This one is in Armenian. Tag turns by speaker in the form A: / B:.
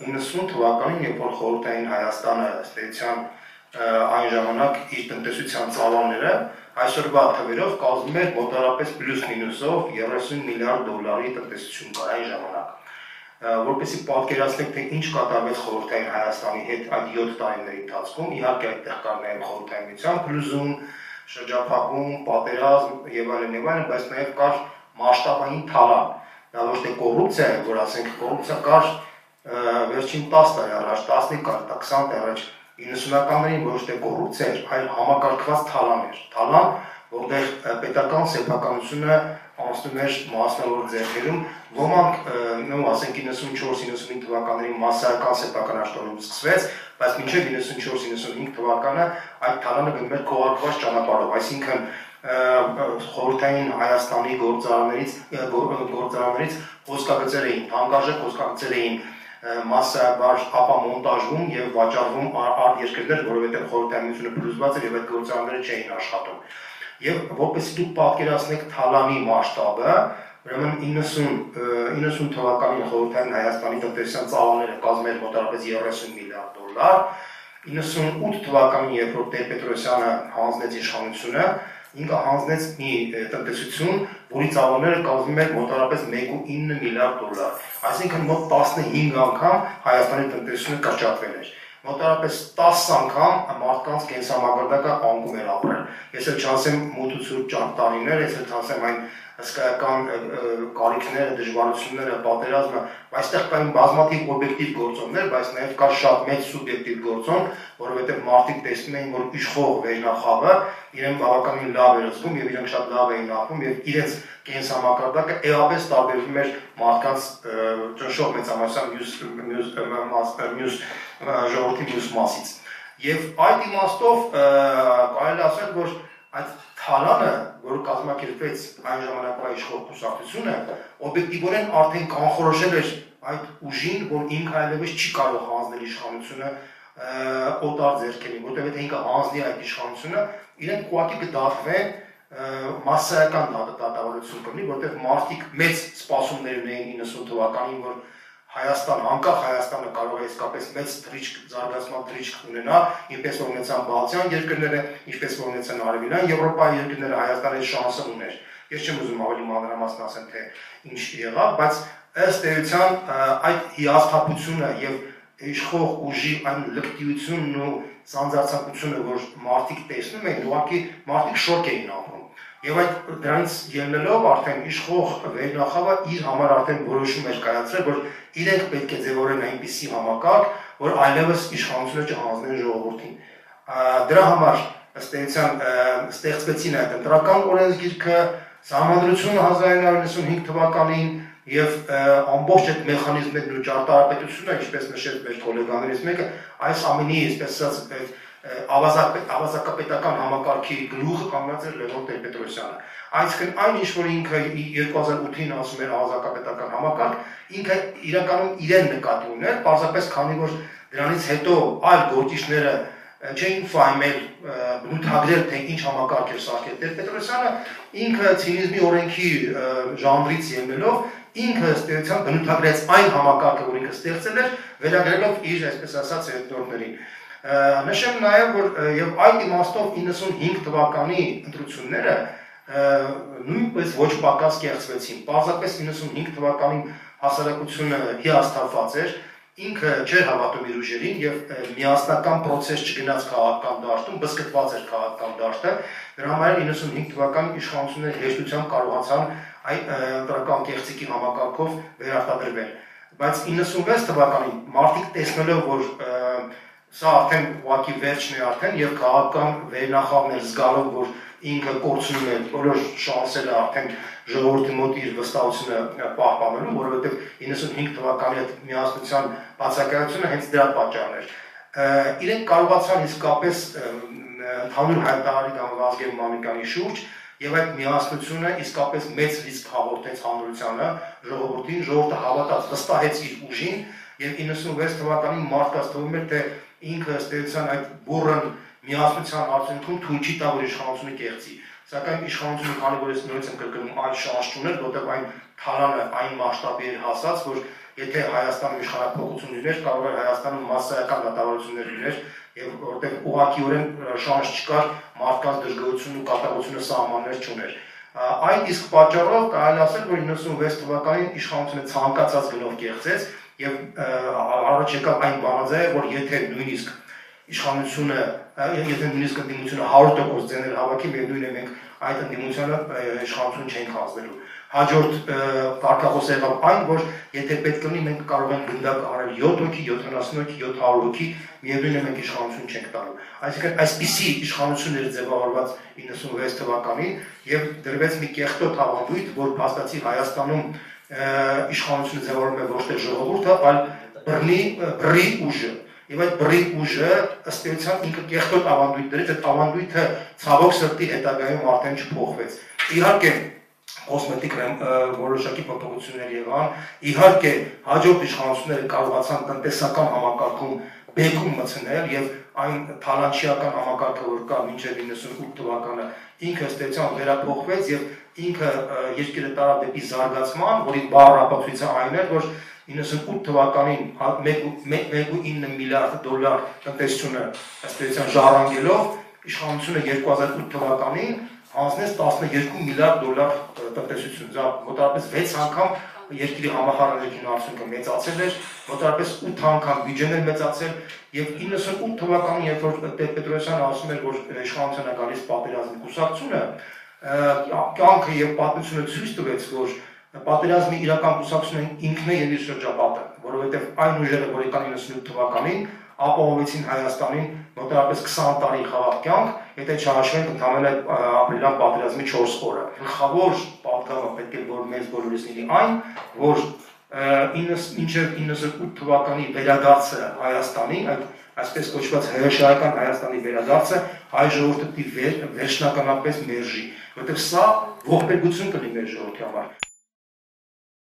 A: 90 թվականին, երբ որ խորհրդային Հայաստանը ստեցյան այն ժամանակ իր տնտեսության ծավալները այսօրվա թվերով կազմում էր մոտարապես պլյուս մինուսով 30 միլիարդ դոլարի տնտեսություն կար այն ժամանակ որպեսի պատկերացնենք թե ինչ կատարվեց խորհրդային Հայաստանի հետ այդ 7 տարիների ընթացքում իհարկե այդտեղ կար նաև խորհրդային միության փլուզում շրջափակում պատերազմ եւ այլն եւ այլն բայց նաև կար մասշտաբային թալան դա ոչ թե կոռուպցիա է որ ասենք կոռուպցիա կար վերջին 10 տարի առաջ 15 կար 20 տարի առաջ 90-ականներին ոչ թե կոռուպցիա էր, այլ համակարգված թալան էր։ Թալան, որտեղ պետական սեփականությունը անցնում էր մասնավոր ձեռքերում, ոմանք, նո, ասենք 94-95 թվականներին massական սեփական աշտարում սկսվեց, բայց մինչև 94-95 թվականը այդ թալանը գնում էր կողարկված ճանապարհով, այսինքն խորհրդային Հայաստանի գործարաններից գործարաններից հոսքագծեր էին, թանկարժեք հոսքագծեր էին massայաբար ապամոնտաժվում եւ վաճառվում արտ երկրներ, որովհետեւ խորհրդայնությունը փլուզված էր եւ այդ գործարանները չէին աշխատում։ Եվ որպեսզի դուք պատկերացնեք թալանի մասշտաբը, ուրեմն 90 90 թվականին խորհրդային Հայաստանի տնտեսության ծավալները կազմել մոտավորապես 30 միլիարդ դոլար, 98 թվականին, երբ որ Տեր-Պետրոսյանը հանձնեց իշխանությունը, ինքը հանձնեց մի տնտեսություն, որի ծավալները կազմում էր մոտավորապես 1.9 միլիարդ դոլար։ Այսինքն մոտ 15 անգամ Հայաստանի տնտեսությունը կրճատվել էր մոտարապես 10 անգամ մարդկանց կենսամակարդակը անկում էր ապրել։ Ես էլ չասեմ մութուցուր ճարտ տարիներ, ես էլ չասեմ այն հսկայական կարիքները, դժվարությունները, պատերազմը, այստեղ կային բազմաթիվ օբյեկտիվ գործոններ, բայց նաև կար շատ մեծ սուբյեկտիվ գործոն, որովհետև մարդիկ տեսնում էին, որ իշխող վերնախավը իրեն բավականին լավ էր զգում եւ իրենք շատ լավ էին ապրում եւ իրենց կենսամակարդակը էապես տարբերվում էր մարդկանց ճնշող մեծամասնության մյուս մյուս մյուս ժողովրդի մյուս մասից։ Եվ այդ իմաստով կարելի ասել, որ այդ թալանը, որը կազմակերպվեց այն ժամանակվա իշխող կուսակցությունը, օբյեկտիվորեն արդեն կանխորոշել էր այդ ուժին, որ ինքը այլևս չի կարող հանձնել իշխանությունը օտար ձեռքերին, որտեղ եթե ինքը հանձնի այդ իշխանությունը, իրենք ուղղակի կդատվեն massայական դատավարություն կլինի, որտեղ մարդիկ մեծ սպասումներ ունեին 90 թվականին, որ Հայաստան, անկախ Հայաստանը կարող է իսկապես մեծ թրիչք, զարգացման թրիչք ունենա, ինչպես որ ունեցան Բալթյան երկրները, ինչպես որ ունեցան Արևելյան Եվրոպայի երկրները, Հայաստանը շանսը ուներ։ Ես չեմ ուզում ավելի մանրամասն ասեմ, թե ինչ եղավ, բայց ըստ էության այդ հիասթափությունը եւ իշխող ուժի այն լկտիությունն ու սանձարցակությունը, որ մարդիկ տեսնում են, ուղղակի մարդիկ շոկ էին ապրում Եվ այդ դրանից ելնելով արդեն իշխող վերնախավը իր համար արդեն որոշում էր կայացրել, որ իրենք պետք է ձևորեն այնպիսի համակարգ, որ այլևս իշխանությունը չհանձնեն ժողովրդին։ Դրա համար ըստ էության ստեղծվեցին այդ ընտրական օրենսգիրքը, Սահմանադրությունը 1995 թվականին եւ ամբողջ այդ մեխանիզմներն ու ճարտարապետությունը, ինչպես նշեց մեր գոլեգաներից մեկը, այս ամենի, այսպես ասած, ավազակապետական համակարգի գլուխը կանգնած էր Լևոն Տեր-Պետրոսյանը։ Այսինքն այն ինչ որ ինքը 2008-ին ասում էր ավազակապետական համակարգ, ինքը իրականում իրեն նկատի ուներ, պարզապես քանի որ դրանից հետո այլ գործիչները չէին ֆայմել բնութագրել թե ինչ համակարգ էր սարքել Տեր-Պետրոսյանը, ինքը ցինիզմի օրենքի ժանրից ելնելով ինքը էության բնութագրեց այն համակարգը, որ ինքը ստեղծել էր, վերագրելով իր, այսպես ասած, հետնորդներին։ Նշեմ նաև, որ եւ այդ իմաստով 95 թվականի ընտրությունները նույնպես ոչ պակաս կեղծվեցին։ Պարզապես 95 թվականին հասարակությունը հիասթափված էր, ինքը չէր հավատում իր ուժերին եւ միասնական process չգնաց քաղաքական դաշտում, բսկտված էր քաղաքական դաշտը։ Դրա համար 95 թվականին իշխանությունները հեշտությամբ կարողացան այդ ընտրական կեղծիքի համակարգով վերարտադրվել։ Բայց 96 թվականին մարդիկ տեսնելով, որ Սա արդեն ուղակի վերջն է արդեն եւ քաղաքական վերնախավներ զգալով, որ ինքը կորցնում է բոլոր շանսերը արդեն ժողովրդի մոտ իր վստահությունը պահպանելու, որովհետեւ 95 թվականի այդ միասնության բացակայությունը հենց դրա պատճառն էր։ Իրենք կարողացան իսկապես ընդհանուր հայտարարի կամ Վազգեն Մանիկյանի շուրջ եւ այդ միասնությունը իսկապես մեծ ռիսկ հաղորդեց հանրությանը, ժողովրդին, ժողովուրդը հավատաց, վստահեց իր ուժին եւ 96 թվականին մարդկաց թվում էր թե ինքը էության այդ բուրըն միասնության արդյունքում թույլ չի տա որ իշխանությունը կեղծի։ Սակայն իշխանությունը քանի որ ես նորից եմ կրկնում այդ շանս չուներ, որտեղ այն թալանը այն մասշտաբի էր հասած, որ եթե Հայաստանում իշխանապողություն լիներ, կարող էր Հայաստանում massայական դատավարություններ լիներ, եւ որտեղ ուղղակիորեն շանս չկար մարդկանց դժգոհությունն ու կատաղությունը սահմաններ չուներ։ Այդ իսկ պատճառով կարելի ասել, որ 96 թվականին իշխանությունը ցանկացած գնով կեղծեց եւ առաջ եկավ այն բանաձայը, որ եթե նույնիսկ իշխանությունը, եթե նույնիսկ ընդդիմությունը 100% ձեներ հավաքի, միևնույն է մենք այդ ընդդիմությանը իշխանություն չենք հանձնելու հաջորդ կարգախոսը եղավ այն, որ եթե պետք լինի մենք կարող ենք գնդակ արել 7 հոգի, 70 հոգի, 700 հոգի, միևնույն է մենք իշխանություն չենք տալու։ Այսինքն այսպիսի իշխանություն էր ձևավորված 96 թվականին եւ դրվեց մի կեղտոտ հավանդույթ, որ փաստացի Հայաստանում իշխանությունը ձևավորում է ոչ թե ժողովուրդը, այլ բռնի բռի ուժը Եվ այդ բռի ուժը ըստ էության ինքը կեղտոտ ավանդույթ դրեց, այդ ավանդույթը ցավոք սրտի հետագայում արդեն չփոխվեց։ Իհարկե կոսմետիկ որոշակի փոփոխություններ եղան։ Իհարկե, հաջորդ իշխանությունները կարողացան տնտեսական համակարգում բեկում մցնել եւ այն թալանչիական համակարգը, որ կա մինչև 98 թվականը, ինքը ըստեյության վերափոխվեց եւ ինքը երկիրը տարավ դեպի զարգացման, որի բառ ապացույցը այն էր, որ 98 թվականին 1.9 միլիարդ դոլար տնտեսությունը ըստեյության ժառանգելով իշխանությունը 2008 թվականին հանձնեց 12 միլիարդ դոլար տնտեսություն։ Դա մոտավորապես 6 անգամ երկրի համախառնելիքի արդյունքը մեծացել էր, մոտավորապես 8 անգամ բյուջեն էր մեծացել եւ 98 թվականին, երբ որ Տեր-Պետրոսյանը ասում էր, որ իշխանության է գալիս պատերազմի կուսակցությունը, կյանքը եւ պատմությունը ցույց տվեց, որ պատերազմի իրական կուսակցությունը ինքն է եւ իր շրջապատը, որովհետեւ այն ուժերը, որ եկան 98 թվականին, ապահովեցին Հայաստանին մոտավորապես 20 տարի խաղաղ կյանք, եթե չհաշվենք ընդհանրապես ապրիլյան պատերազմի 4 օրը։ Գլխավոր պետք է որ մեզ բոլորիս լինի այն, որ 9-ին 98 թվականի վերադարձը Հայաստանի, այդ այսպես կոչված հրաշայական Հայաստանի վերադարձը հայ ժողովրդի վեր, վերջնականապես մերժի, որովհետև սա ողբերգություն կլինի մեր ժողովրդի համար։